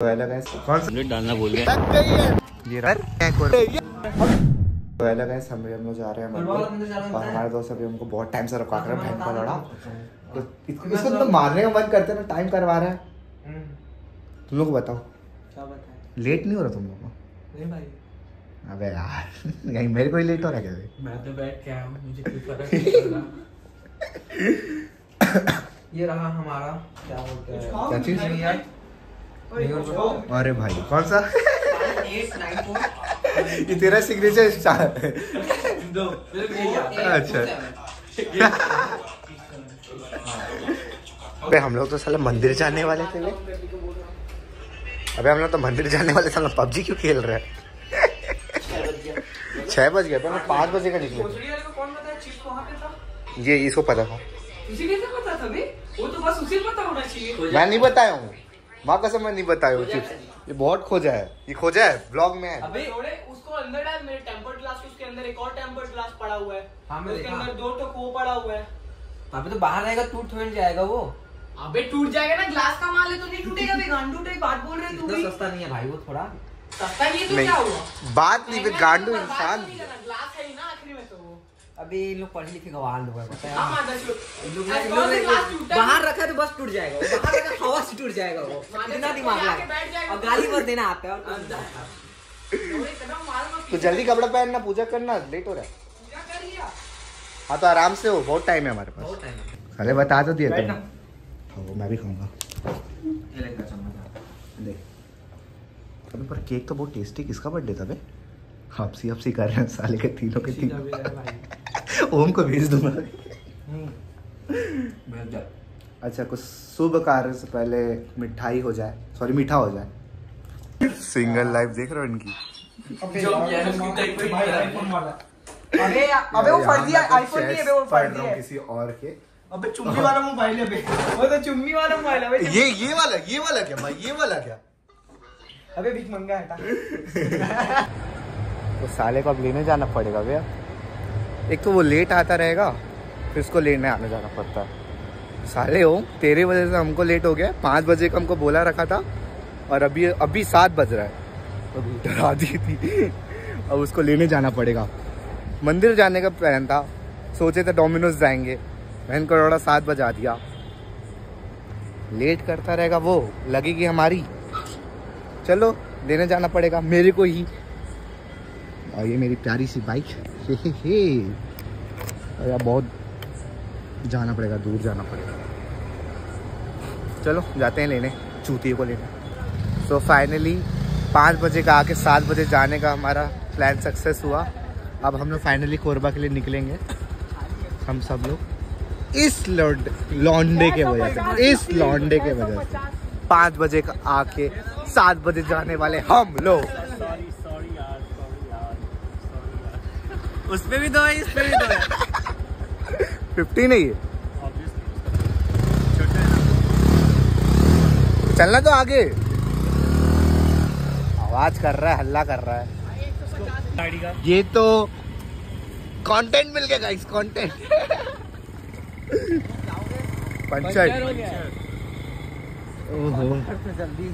Hello guys कौन सा? डालना भूल गए है। ये रहा। है कोई तो हेलो गाइस हम हम लोग जा रहे हैं और हमारे दोस्त अभी हमको बहुत टाइम से रुका कर बहन का लड़ा। तो इसको तो मारने का मन करते ना टाइम करवा रहा है। तुम लोग बताओ। क्या लेट नहीं हो रहा तुम लोग को? नहीं अबे यार कहीं मेरे को ही लेट हो रहा है क्या? मैं तो बैठ के आया हूँ मुझे ये रहा हमारा क्या बोलते हैं? क्या चीज़? अरे भाई कौन सा? ये तेरा सिग्नेचर स्टार अच्छा। अबे हम लोग तो साला मंदिर जाने वाले थे। अबे हम लोग तो मंदिर जाने वाले साला पबजी क्यों खेल रहे हैं? छह बज गया था मैं पाँच बजे का निकले। ये इसको पता था। इसी कैसे पता था वो तो बस उसे पता होना चाहिए। मैं नहीं बताया हूँ। माँ कसम मैं नहीं बताया हूँ। चिप्स ये बहुत खोजा है। ये खोजा है ब्लॉग में है। अबे थोड़े उसको अंदर डाल मेरे टेम्पर्ड ग्लास उसके अंदर एक और टेम्पर्ड ग्लास पड़ा हुआ है। हाँ, उसके अंदर दो तो वो पड़ा हुआ है। अबे तो बाहर रहेगा टूट थोड़ी जाएगा वो। अबे टूट जाएगा ना ग्लास का माल है तो नहीं टूटेगा बे गांडू टाइप बात बोल रहे तू इतना भी। सस्ता नहीं है भाई वो थोड़ा। सस्ता नहीं है तो क्या हुआ? बात नहीं बे गांडू इंसान ग्लास है ना तो वो अभी इन लोग पढ़े लिखे गवार लोग हैं पता है? हाँ है? बाहर रखा तो बस टूट जाएगा बाहर रखा हवा से टूट जाएगा वो। इतना दिमाग लगा आके बैठ जाएगा। और गाली मत देना आता है। मत तो जल्दी कपड़ा पहनना पूजा करना लेट हो रहा है। क्या कर लिया। हाँ तो आराम से हो बहुत टाइम है हमारे पास। बहुत टाइम है। अरे बता तो दिया। तुम हाँ, मैं भी खाऊँगा। ये लेकर चम्मच देख। अबे पर केक तो बहुत टेस्टी किसका बर्थडे था बे? हपसी हपसी कर रहे हैं साले के तीनों के तीनों। ओम को भेज दूँगा। भेज दे। अच्छा कुछ शुभ कार्य से पहले मिठाई हो जाए। सॉरी मीठा हो जाए। सिंगल लाइफ देख रहे हो इनकी? अबे अबे वो फट दिया आईफोन नहीं है वो फट दिया किसी और के। अबे चुम्मी वाला मोबाइल है बे वो तो चुम्मी वाला मोबाइल है ये ये वाला ये वाला क्या भाई? ये वाला क्या? अबे भीख मंगा हटा तो साले को अब लेने जाना पड़ेगा भैया। एक तो वो लेट आता रहेगा, फिर उसको लेने आने जाना पड़ता है। साले हो, तेरे वजह से हमको लेट हो गया। पाँच बजे का हमको बोला रखा था, और अभी अभी सात बज रहा है। अभी डरा दी थी। अब उसको लेने जाना पड़ेगा। मंदिर जाने का प्लान था। सोचे थे डोमिनोज जाएँगे। बहन करोड़ा सात बजा दिया। लेट करता रहेगा वो। लगेगी हमारी। चलो लेने जाना पड़ेगा। मेरे को ही। और ये मेरी प्यारी सी बाइक हे हे यार बहुत जाना पड़ेगा दूर जाना पड़ेगा। चलो जाते हैं लेने चूतिए को लेने। सो फाइनली पाँच बजे का आके सात बजे जाने का हमारा प्लान सक्सेस हुआ। अब हम लोग फाइनली कोरबा के लिए निकलेंगे। हम सब लोग इस लौंड लौंडे के वजह से इस लौंडे के वजह से। पाँच बजे का आके सात बजे जाने वाले हम लोग। उसमें भी दो है इसमें भी दो है। फिफ्टी नहीं है। चलना तो आगे। आवाज़ कर रहा है हल्ला कर रहा है। गाड़ी का ये तो कंटेंट मिल गया गाइस कंटेंट पंचर। ओहो। जल्दी।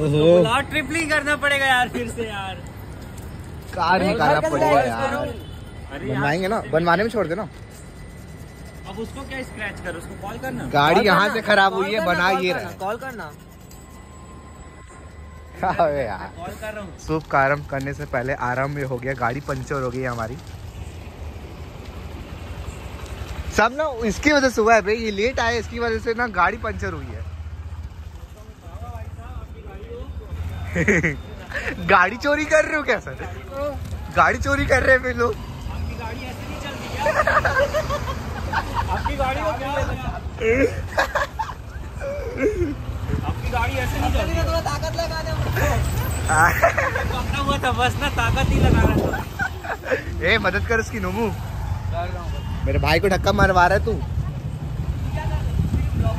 ओहो। और ट्रिपलिंग करना पड़ेगा यार फिर से यार। कार निकालना पड़ेगा यार। बनवाएँगे ना? बनवाने में छोड़ देना। अब उसको क्या स्क्रैच कर? उसको कॉल करना। गाड़ी यहाँ से खराब हुई है बना ये कॉल करना है अबे यार। कॉल कर रहा हूँ। शुभ कार्य करने से पहले आराम भी हो गया। गाड़ी पंचर हो गई हमारी। सब ना इसकी वजह से हुआ है भाई। ये लेट आए इसकी वजह से ना गाड़ी पंचर हुई है। गाड़ी चोरी कर रहे हो क्या सर? गाड़ी चोरी कर रहे हैं फिर लोग? आपकी गाड़ी ऐसे नहीं चलती क्या? आपकी गाड़ी को क्यों आपकी गाड़ी ऐसे नहीं चलती थोड़ा ताकत लगा दे पकड़ा हुआ था बस ना ताकत ही लगा रहा था। ए मदद कर उसकी नोमू। मेरे भाई को धक्का मारवा रहा है तू।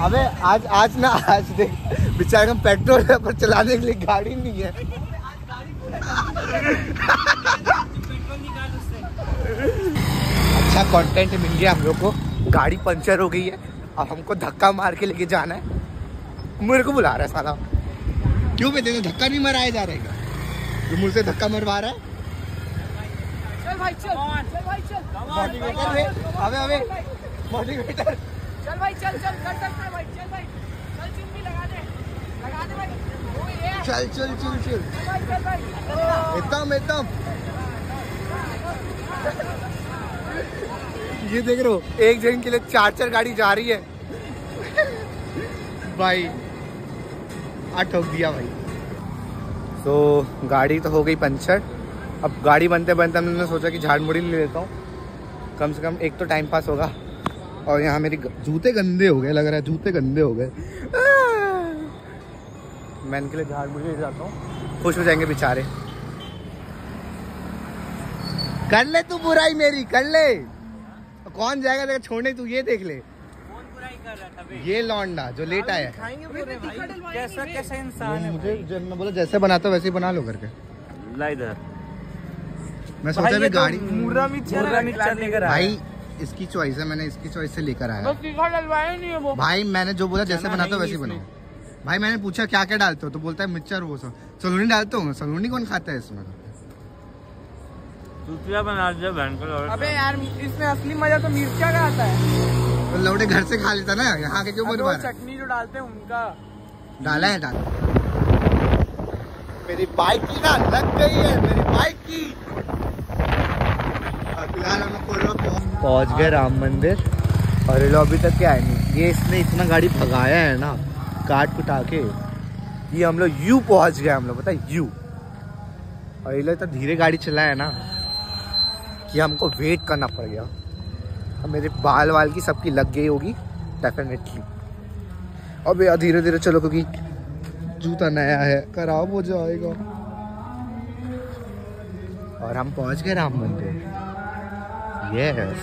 अबे आज आज ना आज देख बेचारे हम पेट्रोल पर चलाने के लिए गाड़ी नहीं है। अच्छा कंटेंट मिल गया हम लोग को। गाड़ी पंचर हो गई है। अब हमको धक्का मार के लेके जाना है। मेरे को बुला रहा है साला। क्यों बे तेरे धक्का नहीं मराया जा रहेगा तू मुझसे धक्का मरवा रहा है? चल भाई चल। चल भाई चल। मोटिवेटर अबे अबे। मोटिवेटर चल भाई चल चल। कर सकता है भाई। चल भाई। चल चुम्बी लगा दे। लगा दे भाई। वो ये चल चल चल चल। चल भाई चल भाई। एकदम एकदम ये देख रहे हो एक जन के लिए चार चार गाड़ी जा रही है। भाई ठोक दिया भाई। तो so, गाड़ी तो हो गई पंचर। अब गाड़ी बनते बनते हमने सोचा कि झाड़ मुड़ी ले लेता हूँ। कम से कम एक तो टाइम पास होगा। और यहाँ मेरे जूते गंदे हो गए लग रहा है जूते गंदे हो गए। मैं इनके लिए झाड़ मुड़ी ले जाता हूँ। खुश हो जाएँगे बेचारे। कर ले तू बुराई मेरी कर ले। कौन जाएगा तेरा छोड़ने तू ये देख ले। कौन बुराई कर रहा था बे ये लौंडा जो लेट आया है। कैसा कैसा इंसान है मुझे जो- मैं बोला जैसे बनाता वैसे ही बना लो करके ला इधर। मैं सोचा भी गाड़ी मुर्रा लेकर आया भाई इसकी चॉइस है मैंने इसकी चॉइस से लेकर आया। बस तीखा डलवाया नहीं है वो। भाई मैंने जो बोला जैसे बनाता हूँ वैसे बनाओ भाई मैंने पूछा क्या क्या डालते हो? तो बोलता है मिक्सचर वो सब। सलोनी डालते हो सलोनी कौन खाता है इसमें? चुतिया बना दिया बहन को और अबे यार इसमें असली मज़ा तो मिर्चा का आता है? तो लौटे घर से खा लेता ना यहाँ के क्यों बनवा वो रहा चटनी जो डालते हैं उनका। डाला है डाला। मेरी बाइक की ना लग गई है मेरी बाइक की। पहुंच- गए राम मंदिर और ये लोग अभी तक क्या है नहीं। ये इसने इतना गाड़ी भगाया है ना काट कुटा के ये हम लोग यू पहुँच गए हम लोग पता है यू। और ये लोग इतना धीरे गाड़ी चलाया है ना कि हमको वेट करना पड़ गया। अब मेरे बाल वाल की सबकी लग गई होगी डेफिनेटली अब यार धीरे धीरे चलो क्योंकि जूता नया है। खराब हो जाएगा। और हम पहुँच गए राम मंदिर। यस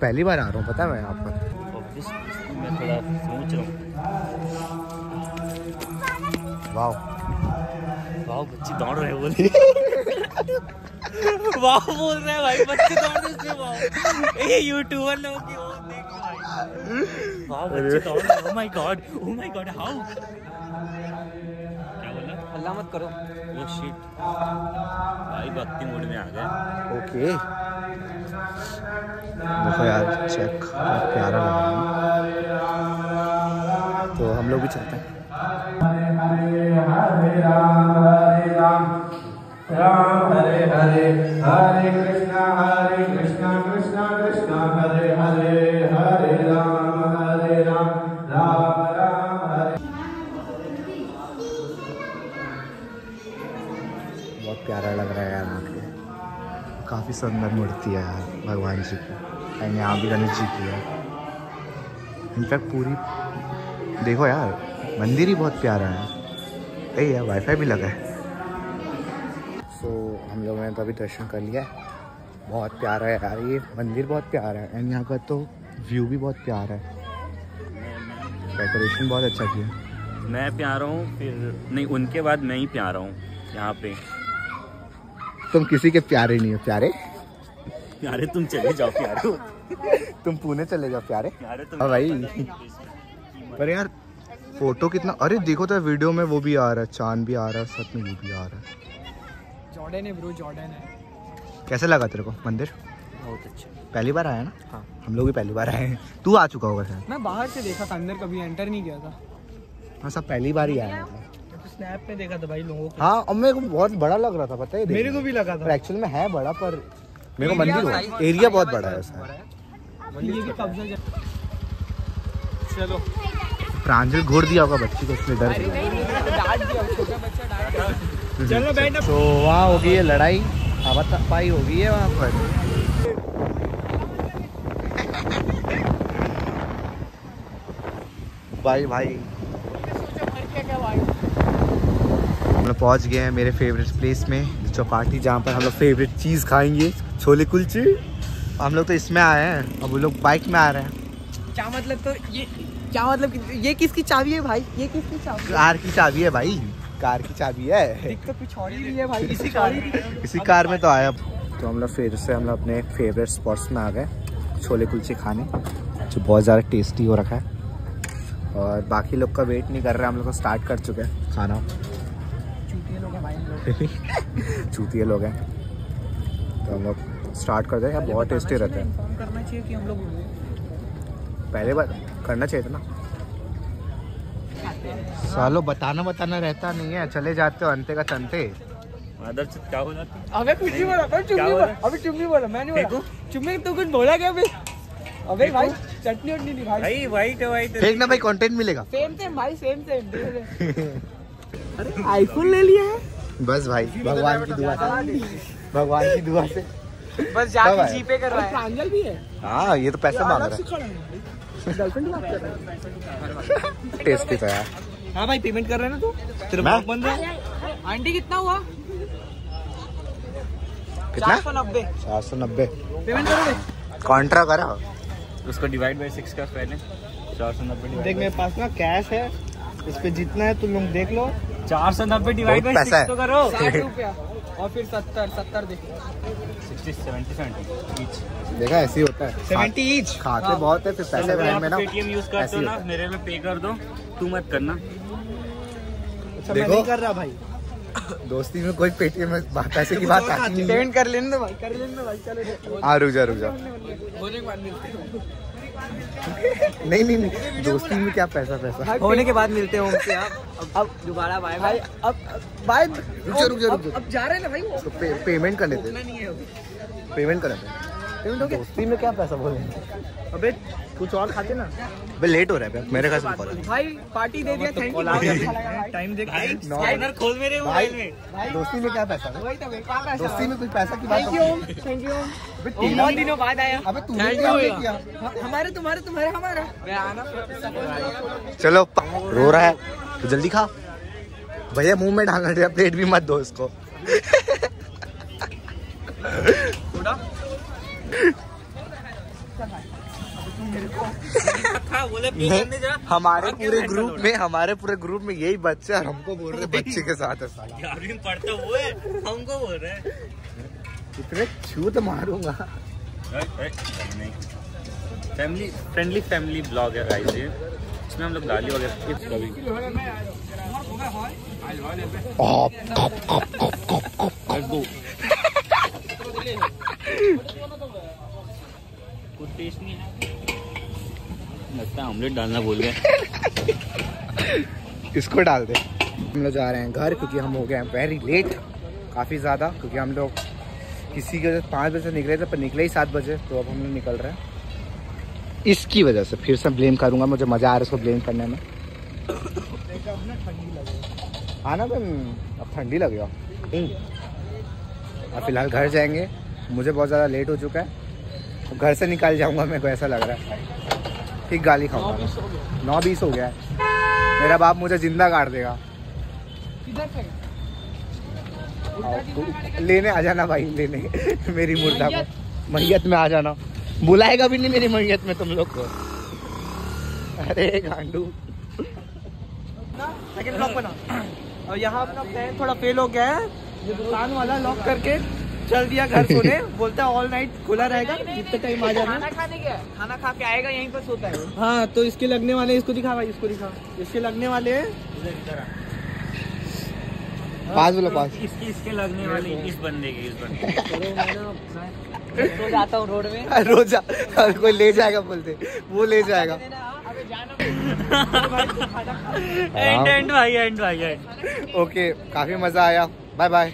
पहली बार आ रहा हूँ पता है मैं यहाँ पर। मैं थोड़ा सोच रहा हूँ। वाह। वाह बच्चे दौड़ रहे हैं बोले। वाह बोल रहे हैं भाई बच्चे दौड़ रहे हैं वाह। ये यूट्यूबर लोग की वो देख भाई। वाह बच्चे दौड़ रहे हैं। ओह my god oh my god how क्या बोला? हल्ला मत करो। वो शिट भाई भक्ति मूड में आ गए। ओके देखो यार चेक प्यारा लग रहा है। तो हम लोग भी चलते हैं। हरे हरे कृष्णा हरे कृष्णा कृष्णा कृष्णा, हरे हरे हरे राम हरे राम राम राम, हरे। बहुत प्यारा लग रहा है यार आके काफ़ी सुंदर मूर्ति है यार, भगवान जी की। एंड यहाँ भी गणेश जी की है। इनफैक्ट पूरी, देखो यार, मंदिर ही बहुत प्यारा है। यही है वाईफाई भी लगा है। हम लोगों ने तो अभी दर्शन कर लिया है। बहुत प्यारा है यार ये मंदिर बहुत प्यारा है। एंड यहाँ का तो व्यू भी बहुत प्यारा है। डेकोरेशन बहुत अच्छा किया। मैं प्यारा हूँ फिर नहीं उनके बाद मैं ही प्यारा हूँ यहाँ पे। तुम किसी के प्यारे नहीं हो प्यारे? प्यारे तुम चले जाओ प्यारे तुम पुणे चले जाओ प्यारे। प्यारे तुम हाँ भाई। पर यार फ़ोटो कितना अरे देखो तो वीडियो में वो भी आ रहा है चाँद भी आ रहा है साथ में वो भी आ रहा है। जॉर्डन है ब्रो जॉर्डन है। कैसे लगा तेरे को मंदिर? बहुत अच्छा। पहली बार आया ना? हाँ। हम लोग भी पहली बार आए हैं। तू आ चुका होगा शायद। मैं बाहर से देखा था अंदर कभी एंटर नहीं किया था। हाँ सब पहली बार ही आया था स्नैप पे देखा था भाई लोगों हाँ और मेरे को बहुत बड़ा लग रहा था पता है मेरे को भी लगा पर एक्चुअल में है बड़ा पर मेरे को मंदिर एरिया बहुत बड़ा है उसका चलो। प्रांजल घोड़ दिया होगा बच्ची को उसने डर दिया। चलो बैठ तो वहाँ हो गई है लड़ाई। हाथापाई हो गई है वहाँ पर। भाई भाई। हम लोग पहुँच गए हैं मेरे फेवरेट प्लेस में चौपाटी जहाँ पर हम लोग फेवरेट चीज़ खाएँगे छोले कुलचे। हम लोग तो इसमें आए हैं अब वो लोग बाइक में आ रहे हैं। क्या मतलब तो ये क्या मतलब कि- ये किसकी चाबी है भाई? ये किसकी चाबी कार की चाबी है भाई। कार की चाबी है। तो है भाई इसी कार इसी कार में तो आया तो हम लोग फिर से हम लोग अपने फेवरेट स्पॉट्स में आ गए छोले कुलचे खाने जो बहुत ज़्यादा टेस्टी हो रखा है। और बाकी लोग का वेट नहीं कर रहे हम लोग को स्टार्ट कर चुके हैं खाना। चूतिए लोग हैं भाई लोग। चूतिए लोग हैं। तो हम लोग स्टार्ट कर दें बहुत टेस्टी रहता है। इन्फॉर्म करना चाहिए कि हम लोग पहले बार करना चाहिए था ना। सालो बताना बताना रहता नहीं है चले जाते हो अंते का तंते। क्या हो जाती अबे कुछ नहीं बोला अबे चुम्मी क्या बोला? बोला? अबे चुम्मी बोला मैं नहीं बोला। चुम्मी तू कुछ बोला क्या अबे अबे भाई चटनी वटनी नहीं भाई भाई वाइट वाइट फेंकना भाई कंटेंट मिलेगा। सेम सेम भाई सेम सेम अरे आईफोन ले लिया है? बस भाई भगवान की दुआ से। भगवान की दुआ से। बस जाके? जीपे कर रहा है। प्रांजल भी है। हाँ ये तो पैसे मांग रहा गर्लफ्रेंड बात कर रहा है। है टेस्टी था यार। हाँ भाई पेमेंट कर रहा है ना तू? तेरा? ब्लॉग बंद है? आंटी कितना हुआ? कितना? चार सौ नब्बे। चार सौ नब्बे। पेमेंट करोगे? कॉन्ट्रा करा। उसको डिवाइड बाय सिक्स कर पहले। चार सौ नब्बे देख मेरे पास ना कैश है। इस पे जितना है तुम लोग देख लो। चार सौ नब्बे डिवाइड पैसा सिक्स तो करो। साठ रुपया। और फिर सत्तर सत्तर दे सिक्सटी सेवेंटी सेवेंटी ईच देखा ऐसे ही होता है। सेवेंटी ईच खाते बहुत है फिर पैसे बैंक में ना पेटीएम यूज़ करते हो ना मेरे में पे कर दो तू मत करना। अच्छा मैं नहीं कर रहा भाई। दोस्ती में कोई पेटीएम में बात ऐसे की बात आती नहीं है। पेमेंट कर लेने दो भाई कर लेने दो भाई चलो। हाँ रुक जा रुक जा। हैं नहीं नहीं नहीं। दोस्ती में क्या पैसा पैसा? होने के बाद मिलते हैं उनसे आप अब अब दोबारा बाय बाय अब बाय रुक जा, रुक जा, रुक जा। अब जा रहे हैं ना भाई वो? तो पेमेंट कर लेते हैं। पेमेंट कर लेते पेमेंट हो गया? दोस्ती में क्या पैसा बोल? रहे अबे कुछ और खाते ना। हैं लेट हो रहा है मेरे घर से कॉल भाई पार्टी दे दिया थैंक यू टाइम देख स्कैनर खोल मेरे मोबाइल में। दोस्ती में क्या पैसा वही तो भाई कहाँ पैसा दोस्ती में कुछ पैसा की बात थैंक यू थैंक यू बहुत दिनों बाद आया। अबे तूने क्या किया? हमारे तुम्हारे तुम्हारे हमारा। मैं आना चलो रो रहा है। तो जल्दी खा। भैया मुँह में डालना चाहिए प्लेट भी मत दो इसको हाँ बोले पे करने जा हमारे पूरे ग्रुप में हमारे पूरे ग्रुप में यही बच्चे और हमको बोल रहे बच्चे के साथ है साला। यार पढ़ता वो हमको बोल रहे हैं। इतने छूत मारूँगा। फैमिली फ्रेंडली फैमिली ब्लॉग है गाइस ये। इसमें हम लोग गाली वगैरह कुछ टेस्ट नहीं है। लगता है ऑमलेट डालना भूल गए। इसको डाल दे। हम लोग जा रहे हैं घर क्योंकि हम हो गए हैं वेरी लेट काफ़ी ज़्यादा, क्योंकि हम लोग किसी की वजह से पाँच बजे निकले थे, पर निकले ही सात बजे तो अब हम लोग निकल रहे हैं। इसकी वजह से फिर से ब्लेम करूँगा, मुझे मज़ा आ रहा है उसको ब्लेम करने में। हाँ ना मैम अब ठंडी लगेगा अब फ़िलहाल घर जाएँगे, मुझे बहुत ज़्यादा लेट हो चुका है। घर से निकल जाऊँगा मेरे को ऐसा लग रहा है। ठीक गाली खाऊँगा नौ बीस हो गया। है मेरा बाप मुझे ज़िंदा काट देगा। लेने आ जाना भाई लेने। मेरी मुर्दा को। मैयत में आ जाना। बुलाएगा भी नहीं मेरी मैयत में तुम लोग को। अरे गांडू। सेकंड ब्लॉक बना। और यहाँ अपना प्लान थोड़ा फेल हो गया है। दुकान वाला लॉक करके चल दिया घर सोने बोलता है ऑल नाइट खुला रहेगा। जितने टाइम आ जाना। खाना खाने गया खाना खा के आएगा यहीं पर सोता है वो। हाँ तो इसके लगने वाले इसको दिखा भाई इसको दिखा। इसके लगने वाले पास बोलो पास। इसकी इसके लगने वाली इस बंदे की इस बंदे की। सो जाता हूँ। रोड में। रोज कोई ले जाएगा बोलते। वो ले जाएगा। अबे जाना एंड एंड भाई एंड भाई एंड। ओके काफ़ी मज़ा आया। Bye bye